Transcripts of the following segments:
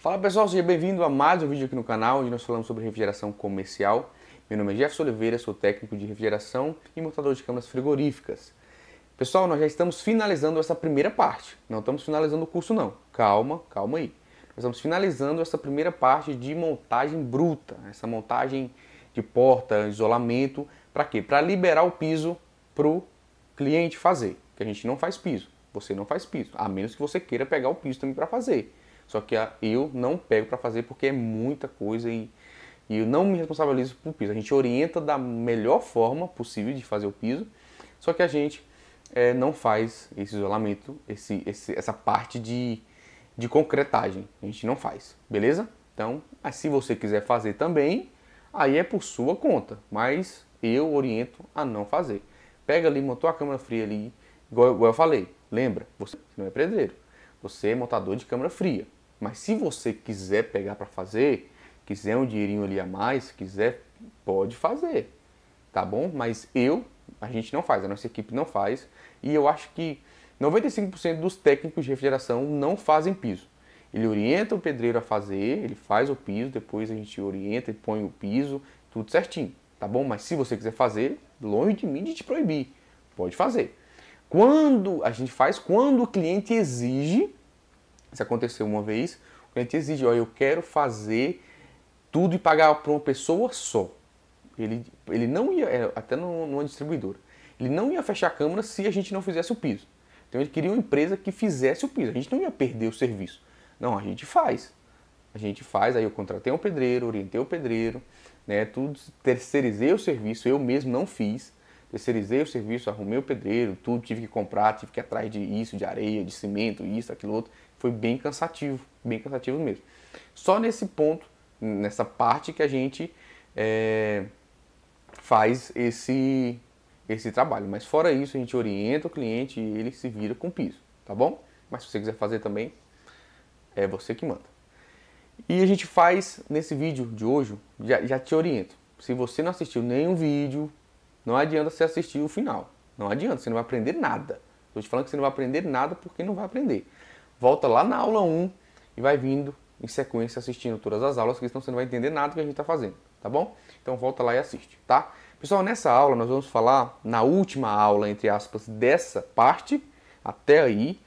Fala pessoal, seja bem-vindo a mais um vídeo aqui no canal onde nós falamos sobre refrigeração comercial. Meu nome é Jefferson Oliveira, sou técnico de refrigeração e montador de câmaras frigoríficas. Pessoal, nós já estamos finalizando essa primeira parte, não estamos finalizando o curso não, calma, calma aí. Nós estamos finalizando essa primeira parte de montagem bruta, essa montagem de porta, isolamento, para quê? Para liberar o piso para o cliente fazer, que a gente não faz piso, você não faz piso, a menos que você queira pegar o piso também para fazer. Só que eu não pego para fazer porque é muita coisa e, e eu não me responsabilizo por piso. A gente orienta da melhor forma possível de fazer o piso, só que a gente é, não faz esse isolamento, esse, esse, essa parte de, de concretagem. A gente não faz, beleza? Então, se você quiser fazer também, aí é por sua conta, mas eu oriento a não fazer. Pega ali, montou a câmara fria ali, igual, igual eu falei, lembra, você não é pedreiro, você é montador de câmara fria. Mas se você quiser pegar para fazer, quiser um dinheirinho ali a mais, quiser, pode fazer, tá bom? Mas eu, a gente não faz, a nossa equipe não faz. E eu acho que 95% dos técnicos de refrigeração não fazem piso. Ele orienta o pedreiro a fazer, ele faz o piso, depois a gente orienta e põe o piso, tudo certinho, tá bom? Mas se você quiser fazer, longe de mim de te proibir, pode fazer. Quando a gente faz, quando o cliente exige, isso aconteceu uma vez, o cliente exige, ó, eu quero fazer tudo e pagar para uma pessoa só. Ele, ele não ia, é, até numa distribuidora, ele não ia fechar a câmara se a gente não fizesse o piso. Então ele queria uma empresa que fizesse o piso. A gente não ia perder o serviço. Não, a gente faz. A gente faz, aí eu contratei um pedreiro, orientei o pedreiro, né, tudo, terceirizei o serviço, eu mesmo não fiz. Terceirizei o serviço, arrumei o pedreiro, tudo, tive que comprar, tive que ir atrás de isso, de areia, de cimento, isso, aquilo outro foi bem cansativo, bem cansativo mesmo. Só nesse ponto, nessa parte que a gente é, faz esse, esse trabalho. Mas fora isso, a gente orienta o cliente e ele se vira com o piso, tá bom? Mas se você quiser fazer também, é você que manda. E a gente faz nesse vídeo de hoje, já, já te oriento. Se você não assistiu nenhum vídeo, não adianta você assistir o final. Não adianta, você não vai aprender nada. Estou te falando que você não vai aprender nada porque não vai aprender volta lá na aula 1 e vai vindo em sequência assistindo todas as aulas, porque senão você não vai entender nada do que a gente está fazendo, tá bom? Então volta lá e assiste, tá? Pessoal, nessa aula nós vamos falar, na última aula, entre aspas, dessa parte, até aí,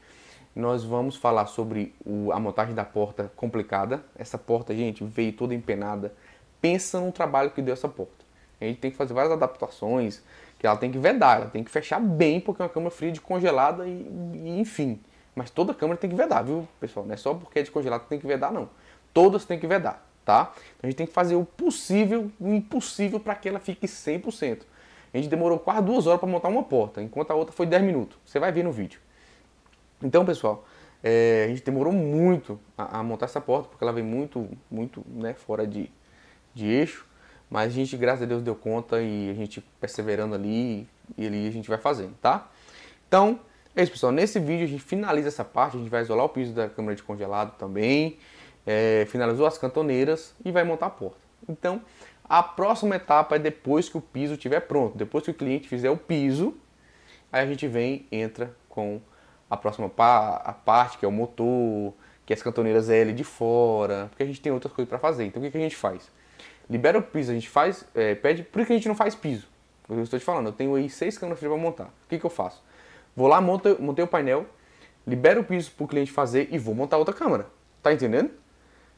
nós vamos falar sobre o, a montagem da porta complicada. Essa porta, gente, veio toda empenada. Pensa no trabalho que deu essa porta. A gente tem que fazer várias adaptações, que ela tem que vedar, ela tem que fechar bem, porque é uma cama fria de congelada e, e enfim. Mas toda câmera tem que vedar, viu, pessoal? Não é só porque é descongelado que tem que vedar, não. Todas tem que vedar, tá? Então a gente tem que fazer o possível, o impossível para que ela fique 100%. A gente demorou quase duas horas para montar uma porta, enquanto a outra foi 10 minutos. Você vai ver no vídeo. Então, pessoal, é, a gente demorou muito a, a, montar essa porta, porque ela vem muito, muito né, fora de, de eixo. Mas a gente, graças a Deus, deu conta e a gente perseverando ali e ali a gente vai fazendo, tá? Então, é isso, pessoal. Nesse vídeo a gente finaliza essa parte, a gente vai isolar o piso da câmara de congelado também, é, finalizou as cantoneiras e vai montar a porta. Então, a próxima etapa é depois que o piso estiver pronto, depois que o cliente fizer o piso, aí a gente vem, entra com a próxima pa a parte, que é o motor, que é as cantoneiras L de fora, porque a gente tem outras coisas para fazer. Então, o que, que, a gente faz? Libera o piso, a gente faz, é, pede, por que a gente não faz piso? Eu estou te falando, eu tenho aí seis câmeras para montar. O que, que eu faço? Vou lá, monto, montei o painel, libero o piso para o cliente fazer e vou montar outra câmera. Tá entendendo?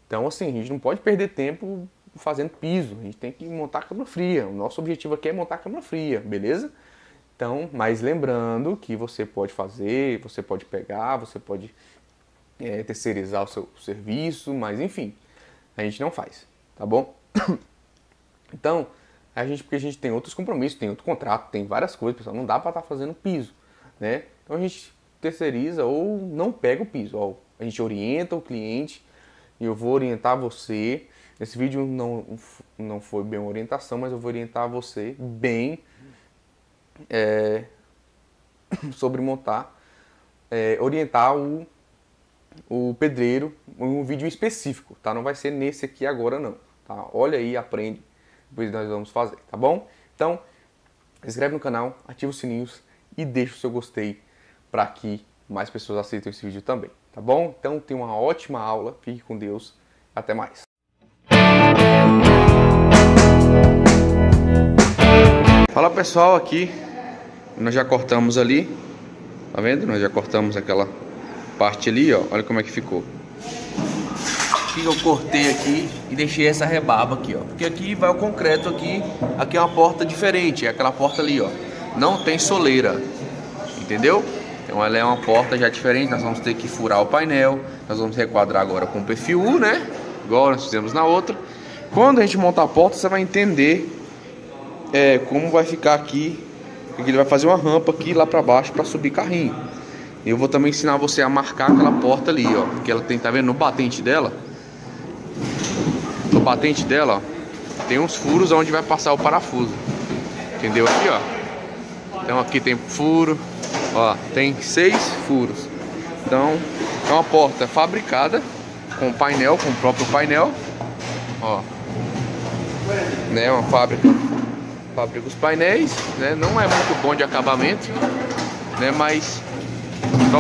Então, assim, a gente não pode perder tempo fazendo piso. A gente tem que montar a câmera fria. O nosso objetivo aqui é montar a câmera fria, beleza? Então, mas lembrando que você pode fazer, você pode pegar, você pode é, terceirizar o seu serviço, mas enfim, a gente não faz, tá bom? Então, a gente, porque a gente tem outros compromissos, tem outro contrato, tem várias coisas, pessoal, não dá para estar tá fazendo piso né? Então a gente terceiriza ou não pega o piso. Ó, a gente orienta o cliente e eu vou orientar você. Esse vídeo não, não foi bem uma orientação, mas eu vou orientar você bem é, sobre montar, é, orientar o, o pedreiro em um vídeo específico, tá? Não vai ser nesse aqui agora não, tá? Olha aí, aprende, depois nós vamos fazer, tá bom? Então, se inscreve no canal, ativa os sininhos e deixa o seu gostei para que mais pessoas aceitem esse vídeo também, tá bom? Então tenha uma ótima aula, fique com Deus, Até mais. Fala pessoal, aqui nós já cortamos ali, tá vendo? Nós já cortamos aquela parte ali, ó. Olha como é que ficou. Aqui eu cortei aqui e deixei essa rebarba aqui, ó. Porque aqui vai o concreto aqui, aqui é uma porta diferente, é aquela porta ali, ó. Não tem soleira, entendeu? Então ela é uma porta já diferente, nós vamos ter que furar o painel, nós vamos requadrar agora com PFU, né? Igual nós fizemos na outra. Quando a gente montar a porta, você vai entender é, como vai ficar aqui. Porque ele vai fazer uma rampa aqui lá para baixo para subir carrinho. Eu vou também ensinar você a marcar aquela porta ali, ó. Porque ela tem, tá vendo? No batente dela. No batente dela, ó, tem uns furos onde vai passar o parafuso. Entendeu? Aqui, ó. Então aqui tem furo. Ó, tem seis furos. Então, é uma porta fabricada com painel, com o próprio painel. Ó. Né, uma fábrica fabrica os painéis, né? Não é muito bom de acabamento, né? Mas só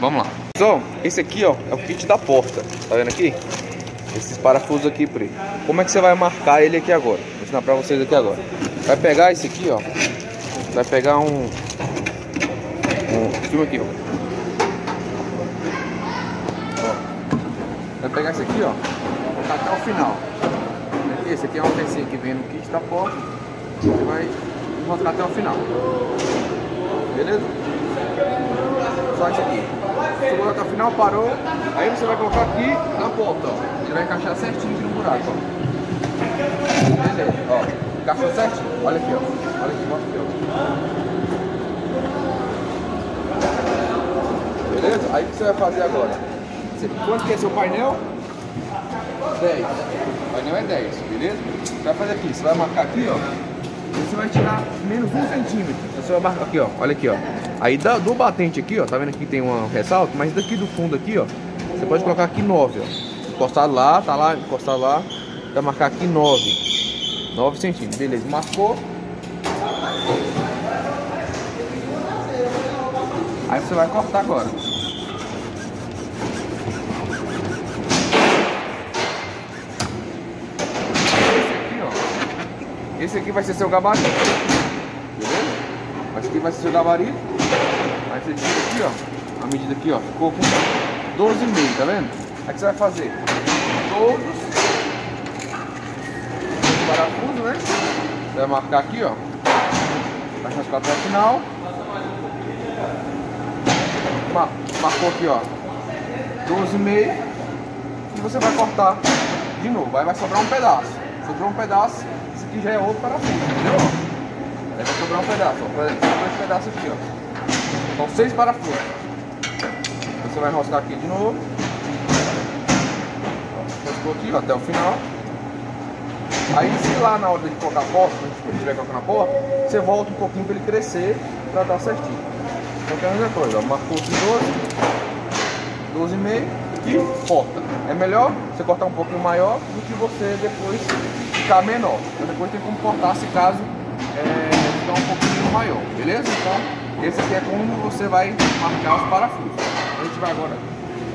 vamos lá. Pessoal, esse aqui, ó, é o kit da porta. Tá vendo aqui? Esses parafusos aqui, Pri. Como é que você vai marcar ele aqui agora? Vou ensinar pra vocês aqui agora. Vai pegar esse aqui, ó. Vai pegar um... um filma aqui, ó. Vai pegar esse aqui, ó. Até o final. Esse aqui é um PC que vem no kit da porta. Você vai enroscar até o final. Beleza? Só isso aqui. Chegou até o final, parou. Aí você vai colocar aqui na porta, ó. Ele vai encaixar certinho aqui no buraco, ó. Beleza, ó. Encaixou certinho. Olha aqui, ó. Beleza? Aí o que você vai fazer agora? Quanto que é seu painel? 10. O painel é 10, beleza? Você vai fazer aqui, você vai marcar aqui, ó você vai tirar menos um centímetro. Você vai marcar aqui, ó. Olha aqui, ó. Aí da, do batente aqui, ó. Tá vendo que tem um ressalto? Mas daqui do fundo aqui, ó. Você pode colocar aqui 9, ó. Encostado lá, tá lá, encostado lá. Vai marcar aqui 9. 9 centímetros. Beleza, marcou. Aí você vai cortar agora. Esse aqui vai ser seu gabarito. Beleza? Acho que vai ser seu gabarito. Aí você tira aqui, ó. A medida aqui, ó. Ficou com 12,5, tá vendo? Aí você vai fazer todos os parafusos, né? Você vai marcar aqui, ó. Vai rascar até o final. Marcou aqui, ó. 12,5. E você vai cortar de novo. Aí vai sobrar um pedaço. Sobrou um pedaço aqui já é outro parafuso, entendeu? Aí vai sobrar um pedaço, ó. Por exemplo, dois pedaços aqui, ó. São seis parafusos. Você vai enroscar aqui de novo. Enroscou aqui, ó, até o final. Aí se lá na hora de colocar a porta, quando estiver colocando a porta, você volta um pouquinho para ele crescer para dar certinho. Então é a mesma coisa, ó. Marcou aqui 12, 12,5 e porta. É melhor você cortar um pouquinho maior do que você depois ficar menor. Então depois tem como cortar se caso é, ficar um pouquinho maior, beleza? Então esse aqui é como você vai marcar os parafusos. A gente vai agora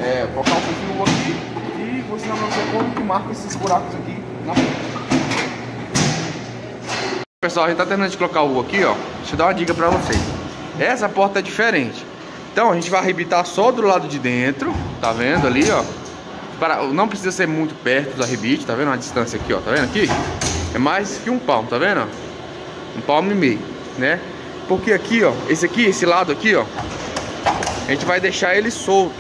é, colocar um pouquinho aqui e vou ensinar você como que marca esses buracos aqui na frente. Pessoal, a gente tá terminando de colocar o U aqui, ó. Deixa eu dar uma dica pra vocês. Essa porta é diferente. Então a gente vai arrebitar só do lado de dentro, tá vendo ali, ó? para, não precisa ser muito perto do arrebite, tá vendo a distância aqui, ó, tá vendo aqui? É mais que um palmo, tá vendo? Um palmo e meio, né? Porque aqui, ó, esse aqui, esse lado aqui, ó, a gente vai deixar ele solto.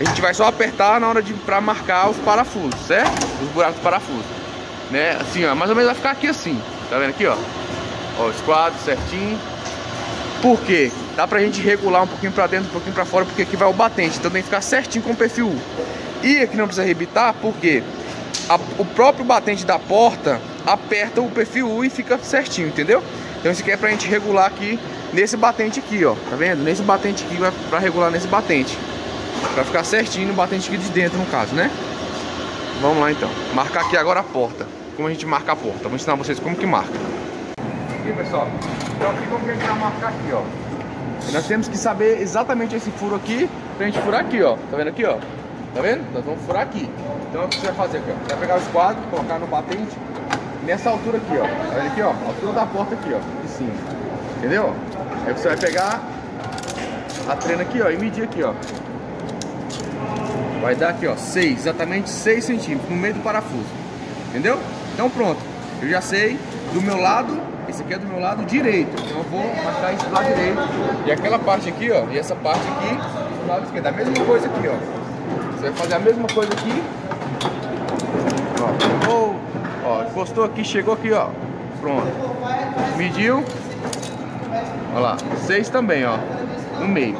A gente vai só apertar na hora de para marcar os parafusos, certo? Os buracos do parafuso, né? Assim, ó, mais ou menos vai ficar aqui assim, tá vendo aqui, ó? Ó, os quadros certinho. Por quê? Dá pra gente regular um pouquinho pra dentro, um pouquinho pra fora, porque aqui vai o batente, então tem que ficar certinho com o perfil e aqui não precisa arrebitar porque a, o próprio batente da porta aperta o perfil U e fica certinho, entendeu? Então isso aqui é pra gente regular aqui nesse batente aqui, ó. Tá vendo? Nesse batente aqui vai pra regular nesse batente. Pra ficar certinho no batente aqui de dentro, no caso, né? Vamos lá então. Marcar aqui agora a porta. Como a gente marca a porta. Vou ensinar vocês como que marca. Aqui, pessoal. Então aqui como que a gente vai marcar aqui, ó. nós temos que saber exatamente esse furo aqui pra gente furar aqui, ó. Tá vendo aqui, ó? Tá vendo? Nós vamos furar aqui. Então o que você vai fazer aqui, ó? Você vai pegar o esquadro, colocar no batente nessa altura aqui, ó. Tá vendo aqui, ó? altura da porta aqui, ó. De cima. Entendeu? Aí você vai pegar a trena aqui, ó, e medir aqui, ó. Vai dar aqui, ó, 6, exatamente 6 centímetros no meio do parafuso. Entendeu? Então pronto. Eu já sei do meu lado, esse aqui é do meu lado direito. Então eu vou marcar esse lado direito. E aquela parte aqui, ó, e essa parte aqui do lado esquerdo. A mesma coisa aqui, ó. Você vai fazer a mesma coisa aqui. Ó, ó, encostou aqui, chegou aqui, ó. Pronto. Mediu. Olha lá, 6 também, ó. No meio.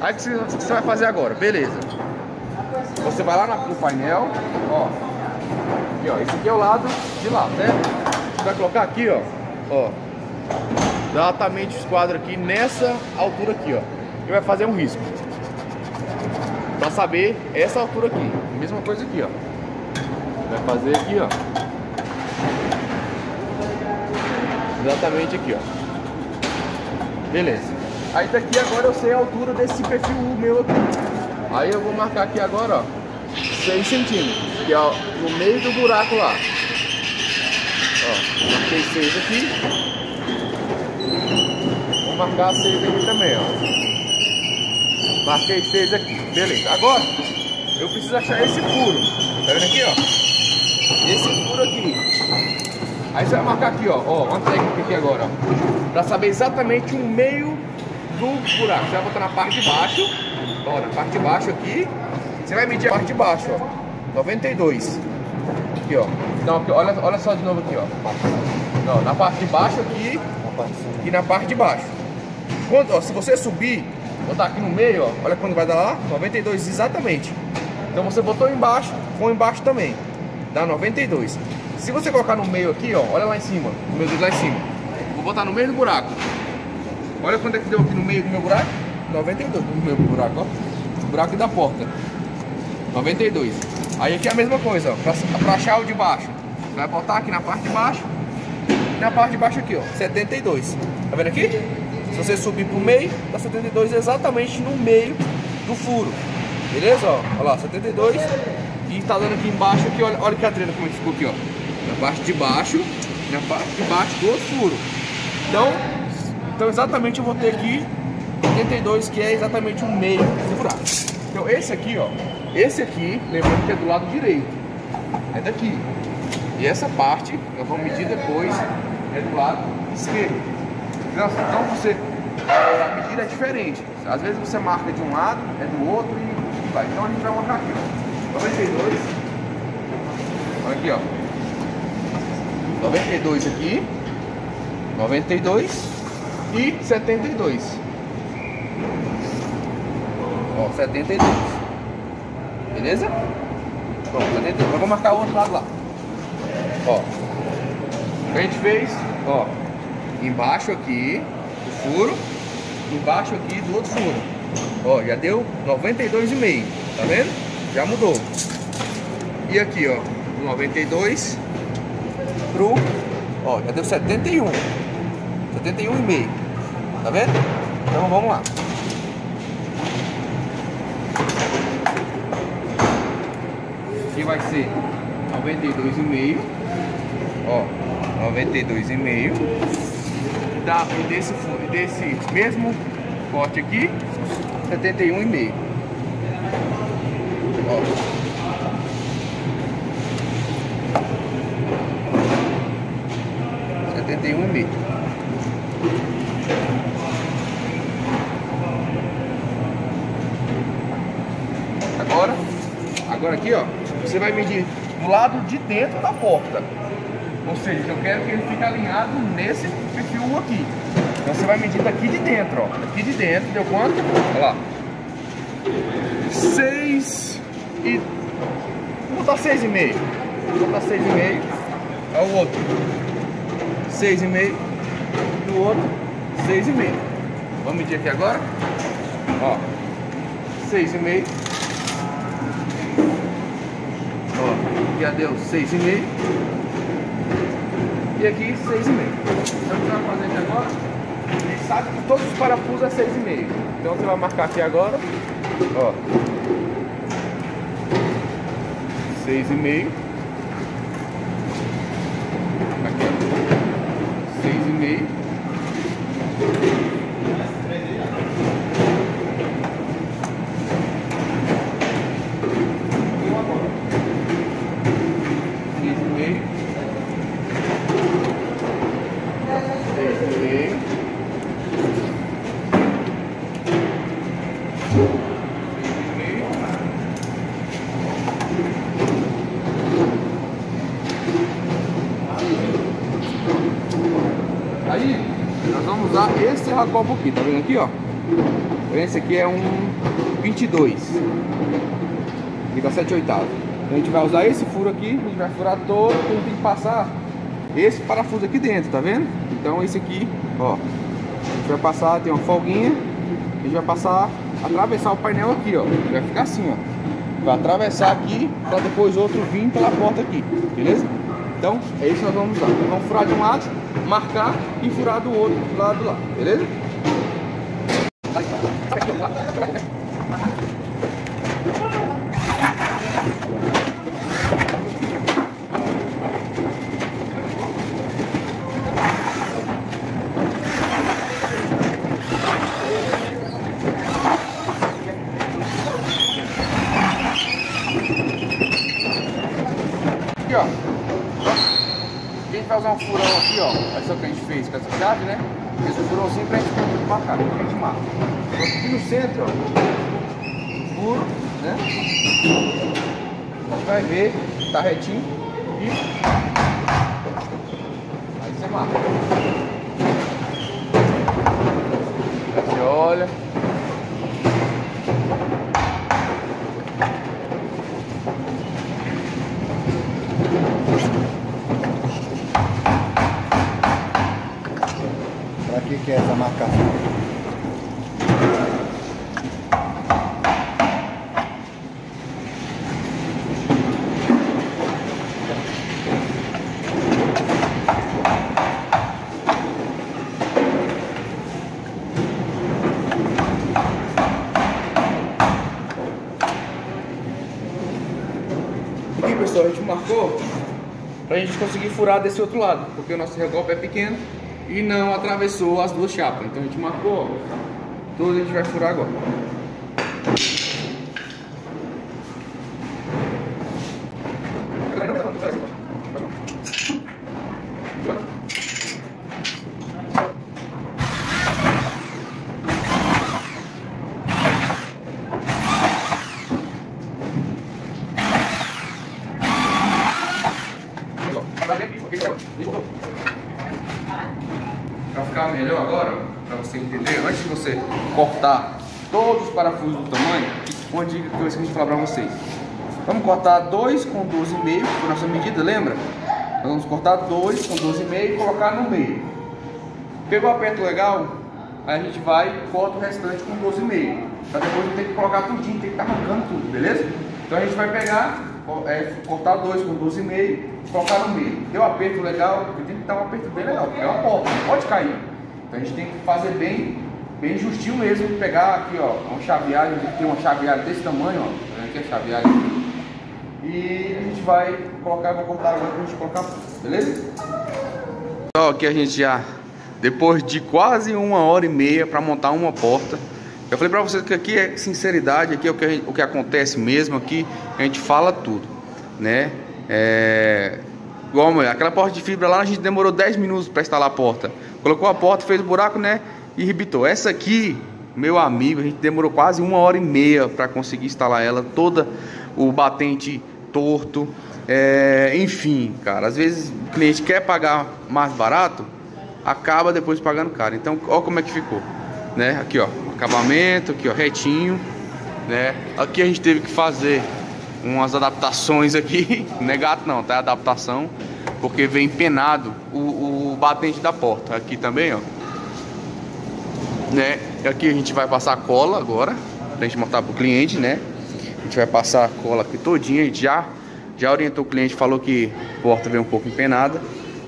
Aí o que você vai fazer agora? Beleza. Você vai lá no painel, ó. Aqui, ó. Esse aqui é o lado de lá, certo? Você vai colocar aqui, ó. Ó. Exatamente o esquadro aqui nessa altura aqui, ó. E vai fazer um risco. Pra saber essa altura aqui. Mesma coisa aqui, ó. Vai fazer aqui, ó. Exatamente aqui, ó. Beleza. Aí daqui agora eu sei a altura desse perfil meu aqui. Aí eu vou marcar aqui agora, ó, 6 centímetros, que é ó, no meio do buraco lá. Ó, marquei 6 aqui. Vou marcar 6 aqui também, ó. Marquei 6 aqui. Beleza. Agora, eu preciso achar esse furo. Tá vendo aqui, ó? Esse furo aqui. Aí você vai marcar aqui, ó, ó, uma técnica aqui agora, ó. Pra saber exatamente o meio do buraco. Você vai botar na parte de baixo Ó, na parte de baixo aqui, você vai medir a parte de baixo, ó. 92. Aqui, ó. Não, olha, olha só de novo aqui, ó. Não, na parte de baixo aqui e na parte de baixo. Quando, ó, se você subir, botar aqui no meio, ó, olha quando vai dar lá, 92 exatamente. Então você botou embaixo, com embaixo também, dá 92. Se você colocar no meio aqui, ó, olha lá em cima, o meu dedo lá em cima. Vou botar no meio do buraco. Olha quanto é que deu aqui no meio do meu buraco. 92 no meu buraco, ó. Buraco da porta. 92. Aí aqui é a mesma coisa, ó. Pra, pra achar o de baixo. Vai botar aqui na parte de baixo. E na parte de baixo aqui, ó. 72. Tá vendo aqui? Se você subir pro meio, dá 72 exatamente no meio do furo. Beleza? Ó, olha lá, 72. E tá dando aqui embaixo aqui, olha, olha que a trena como ficou aqui, ó. Na parte de baixo, na parte de baixo do outro furo. Então, então exatamente eu vou ter aqui 82, que é exatamente o meio do buraco. Então esse aqui, ó, esse aqui, lembrando que é do lado direito, é daqui. E essa parte, nós vamos medir depois, é do lado esquerdo. Então, você, é, a medida é diferente. Às vezes você marca de um lado, é do outro e vai. Então a gente vai marcar aqui, ó. 92. Olha aqui, ó. 92 aqui. 92 e 72. Ó, 72. Beleza? Pronto, 72. Agora vou marcar o outro lado lá. Ó. A gente fez, ó. Embaixo aqui, o furo. Embaixo aqui do outro furo. Ó, já deu 92,5. Tá vendo? Já mudou. E aqui, ó. 92 pro. Ó, já deu 71. 71,5. Tá vendo? Então vamos lá. vai ser 92,5. Ó, 92,5. Dá desse, desse mesmo corte aqui, 71,5. Ó. Setenta e um e meio. Agora, agora aqui, ó, você vai medir do lado de dentro da porta. Ou seja, eu quero que ele fique alinhado nesse perfil aqui. Então você vai medir daqui de dentro, ó. Daqui de dentro, deu quanto? Olha lá. 6 e... Vou botar 6,5. Vou botar 6,5. É o outro. 6,5. E o outro, 6,5. Vamos medir aqui agora? Ó. 6,5. já deu 6,5 e aqui 6,5. Então o que você vai fazer aqui agora, sabe que todos os parafusos é 6,5. Então você vai marcar aqui agora, ó, 6,5. Esse racopo aqui, tá vendo aqui, ó? Esse aqui é um 22 e dá 7 oitavos. Então a gente vai usar esse furo aqui, a gente vai furar todo, gente tem que passar esse parafuso aqui dentro, tá vendo? Então esse aqui, ó, a gente vai passar, tem uma folguinha, a gente vai passar, atravessar o painel aqui, ó, vai ficar assim, ó. Vai atravessar aqui, para depois outro vir pela porta aqui, beleza? Então, é isso que nós vamos usar. Nós vamos furar de um lado, marcar e furar do outro lado lá, beleza? Aqui, ó. A gente vai usar um furão aqui, ó. Essa que a gente fez com essa chave, né? Um furãozinho pra gente marcar. A gente marca. Aqui no centro, ó. Furo, né? A gente vai ver tá retinho. E. Aí você marca. Você olha. Aqui pessoal, a gente marcou pra gente conseguir furar desse outro lado, porque o nosso regolpe é pequeno e não atravessou as duas chapas. Então a gente marcou, ó, tudo a gente vai furar agora. Para ficar melhor agora, para você entender, antes de você cortar todos os parafusos do tamanho, uma dica que eu esqueci de falar para vocês. Vamos cortar 2 com 12,5, por nossa medida, lembra? Nós vamos cortar 2 com 12,5 e colocar no meio. Pegou aperto legal, aí a gente vai e corta o restante com 12,5. Para depois não ter que colocar tudinho, tem que estar arrancando tudo, beleza? Então a gente vai pegar, é, cortar 2 com 12,5 e colocar no meio. Deu aperto legal, porque tem que dar um aperto bem legal, porque é uma porta, não pode cair. Então a gente tem que fazer bem, bem justinho mesmo, pegar aqui ó, um chaveado, tem uma chaveada desse tamanho, ó. Tá vendo Aqui a chaveada aqui. E a gente vai colocar, vou cortar agora pra gente colocar, beleza? Então aqui a gente já, depois de quase uma hora e meia para montar uma porta, eu falei para vocês que aqui é sinceridade, aqui é o que, gente- o que acontece mesmo, aqui a gente fala tudo, né? É, igual aquela porta de fibra lá a gente demorou 10 minutos para instalar a porta. Colocou a porta, fez o buraco, né? Rebitou. Essa aqui, meu amigo, a gente demorou quase uma hora e meia para conseguir instalar ela, toda o batente torto. É, enfim, cara, às vezes o cliente quer pagar mais barato, acaba depois pagando caro. Então, ó como é que ficou, né? Aqui, ó, acabamento, aqui, ó, retinho, né? Aqui a gente teve que fazer umas adaptações aqui, não é gato não, tá? É adaptação, porque vem penado o, o batente da porta. Aqui também, ó, né? Aqui a gente vai passar cola agora, pra gente mostrar pro cliente, né? A gente vai passar a cola aqui todinha, a gente já, já orientou o cliente, falou que a porta veio um pouco empenada,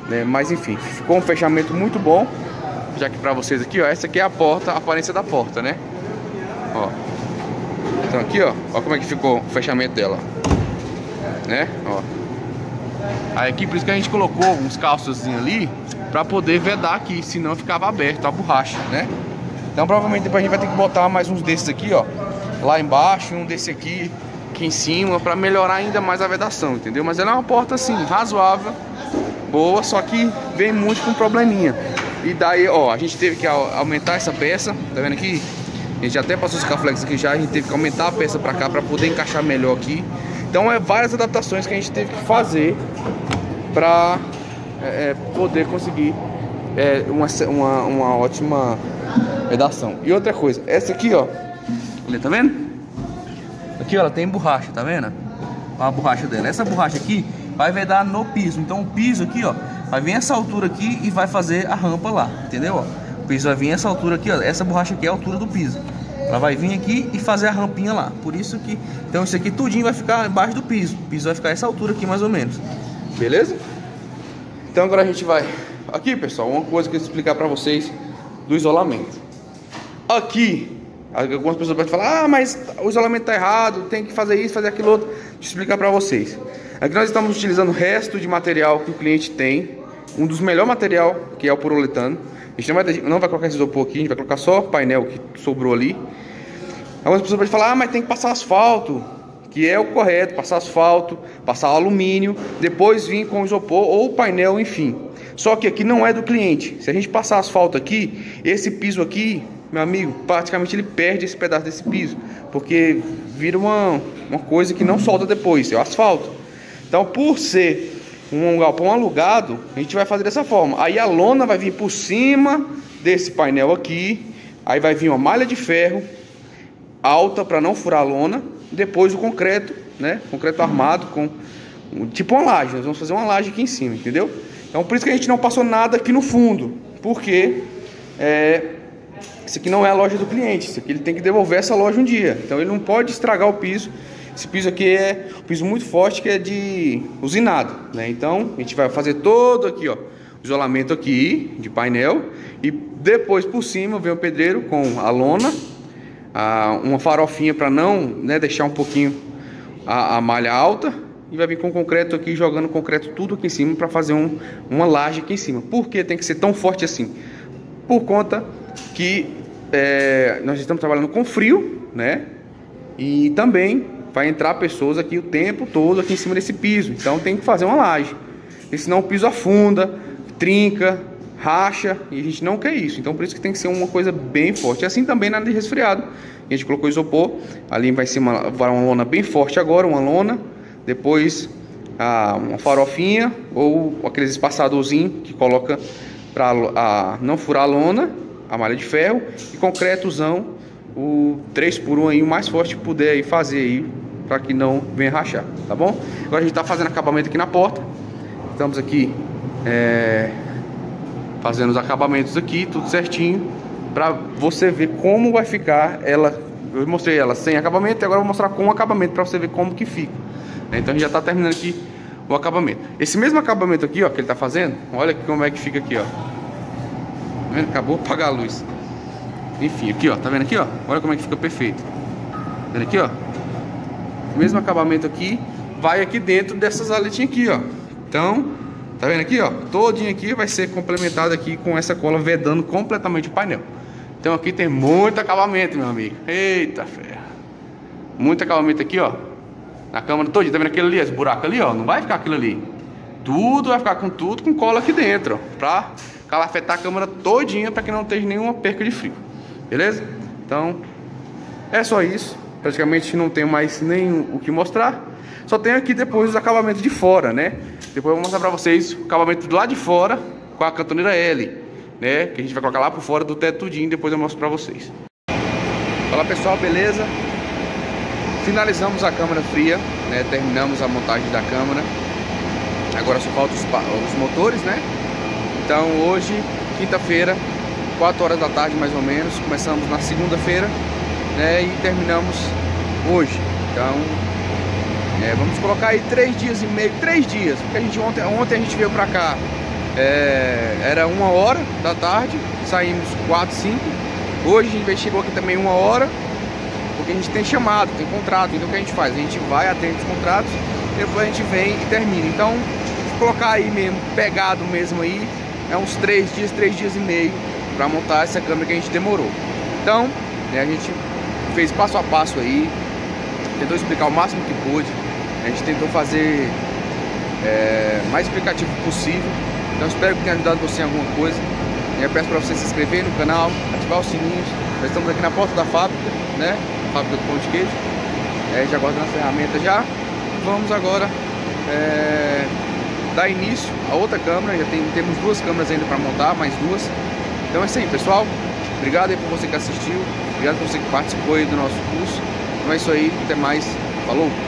né? Mas enfim, ficou um fechamento muito bom, já que pra vocês aqui, ó, essa aqui é a porta, a aparência da porta, né? Ó. Então aqui, ó, ó como é que ficou o fechamento dela. né? Ó. Aí aqui, por isso que a gente colocou uns calços ali para poder vedar aqui, senão ficava aberto a borracha, né? Então provavelmente depois a gente vai ter que botar mais uns desses aqui, ó, lá embaixo, um desse aqui, aqui em cima, para melhorar ainda mais a vedação, entendeu? Mas ela é uma porta assim, razoável, boa, só que vem muito com probleminha. E daí, ó, a gente teve que aumentar essa peça, tá vendo aqui? A gente até passou os caflex aqui já, a gente teve que aumentar a peça para cá para poder encaixar melhor aqui. Então é várias adaptações que a gente teve que fazer para é, é, poder conseguir é, uma, uma, uma ótima redação. E outra coisa, essa aqui, ó, ali, tá vendo? Aqui, ó, ela tem borracha, tá vendo? Olha a borracha dela. Essa borracha aqui vai vedar no piso. Então o piso aqui, ó, vai vir essa altura aqui e vai fazer a rampa lá, entendeu? Ó, o piso vai vir essa altura aqui, ó, essa borracha aqui é a altura do piso. Ela vai vir aqui e fazer a rampinha lá. Por isso que, então isso aqui tudinho vai ficar embaixo do piso. O piso vai ficar essa altura aqui mais ou menos. Beleza? Então agora a gente vai aqui, pessoal, uma coisa que eu explicar para vocês do isolamento. Aqui, algumas pessoas podem falar: "Ah, mas o isolamento tá errado, tem que fazer isso, fazer aquilo outro". Deixa eu explicar para vocês. Aqui nós estamos utilizando o resto de material que o cliente tem, um dos melhores material, que é o poruletano. A gente não vai, não vai colocar esse isopor aqui, a gente vai colocar só o painel que sobrou ali. Algumas pessoas podem falar: "Ah, mas tem que passar asfalto" que é o correto, passar asfalto, passar alumínio, depois vir com isopor ou painel, enfim. Só que aqui não é do cliente. Se a gente passar asfalto aqui, esse piso aqui, meu amigo, praticamente ele perde esse pedaço desse piso, porque vira uma, uma coisa que não solta depois, é o asfalto. Então, por ser um galpão alugado, a gente vai fazer dessa forma. Aí a lona vai vir por cima desse painel aqui, aí vai vir uma malha de ferro alta para não furar a lona depois o concreto, né? Concreto armado com tipo uma laje. Nós vamos fazer uma laje aqui em cima, entendeu? Então por isso que a gente não passou nada aqui no fundo, porque é, isso aqui não é a loja do cliente. Isso aqui ele tem que devolver essa loja um dia. Então ele não pode estragar o piso. Esse piso aqui é um piso muito forte que é de usinado, né? Então a gente vai fazer todo aqui, ó, isolamento aqui de painel e depois por cima vem o pedreiro com a lona a, uma farofinha para não né, deixar um pouquinho a, a, malha alta e vai vir com concreto aqui, jogando concreto tudo aqui em cima para fazer um, uma laje aqui em cima. Por que tem que ser tão forte assim? Por conta que é, nós estamos trabalhando com frio, né? E também vai entrar pessoas aqui o tempo todo aqui em cima desse piso. Então tem que fazer uma laje. Porque senão o piso afunda, trinca, racha e a gente não quer isso. Então por isso que tem que ser uma coisa bem forte. Assim também na de resfriado. A gente colocou isopor, ali vai ser uma, uma lona bem forte agora, uma lona, depois ah, uma farofinha ou aqueles espaçadorzinho que coloca para não furar a lona, a malha de ferro e concretozão, o 3 por 1 aí, o mais forte que puder aí fazer aí para que não venha rachar, tá bom? Agora a gente está fazendo acabamento aqui na porta. Estamos aqui é, fazendo os acabamentos aqui, tudo certinho, para você ver como vai ficar ela. Eu mostrei ela sem acabamento e agora eu vou mostrar com acabamento para você ver como que fica. Então a gente já está terminando aqui o acabamento. Esse mesmo acabamento aqui, ó, que ele está fazendo, olha como é que fica aqui, ó. Tá vendo? Acabou apagar a luz. Enfim, aqui, ó, tá vendo aqui, ó? Olha como é que fica perfeito. Tá vendo aqui, ó? O mesmo acabamento aqui vai aqui dentro dessas aletinhas aqui, ó. Então, Tá vendo aqui, ó? Todinho aqui vai ser complementado aqui com essa cola vedando completamente o painel. Então aqui tem muito acabamento, meu amigo. Eita ferro. Muito acabamento aqui, ó. Na câmara todinha. Tá vendo aquele ali, esse buraco ali, ó? Não vai ficar aquilo ali. Tudo vai ficar com tudo com cola aqui dentro, ó. Pra calafetar a câmara todinha para que não tenha nenhuma perca de frio. Beleza? Então, é só isso. Praticamente não tem mais nem o que mostrar. Só tem aqui depois os acabamentos de fora, né? Depois eu vou mostrar pra vocês o acabamento do lado de fora com a cantoneira L, né? Que a gente vai colocar lá por fora do teto tudinho, depois eu mostro pra vocês. Fala pessoal, beleza? Finalizamos a câmara fria, né? Terminamos a montagem da câmara. Agora só faltam os, os motores, né? Então hoje, quinta-feira, 4 horas da tarde mais ou menos, começamos na segunda-feira, né? E terminamos hoje. Então é, vamos colocar aí três dias e meio, três dias, porque a gente ontem, ontem a gente veio pra cá, é, era uma hora da tarde, saímos quatro, cinco. Hoje a gente chegou aqui também uma hora, porque a gente tem chamado, tem contrato, então o que a gente faz? A gente vai, atende os contratos depois a gente vem e termina. Então, colocar aí mesmo, pegado mesmo aí, é uns três dias, três dias e meio para montar essa câmera que a gente demorou. Então, né, a gente fez passo a passo aí, tentou explicar o máximo que pôde, a gente tentou fazer é, mais explicativo possível. Então espero que tenha ajudado você em alguma coisa. Eu peço para você se inscrever no canal, ativar os sininhos. Nós estamos aqui na porta da fábrica, né? Fábrica do pão de queijo. É, já guardando as ferramentas já. Vamos agora é, dar início a outra câmera. Já tem, temos duas câmeras ainda para montar, mais duas. Então é isso aí, pessoal. Obrigado aí por você que assistiu. Obrigado por você que participou aí do nosso curso. Então é isso aí. Até mais. Falou!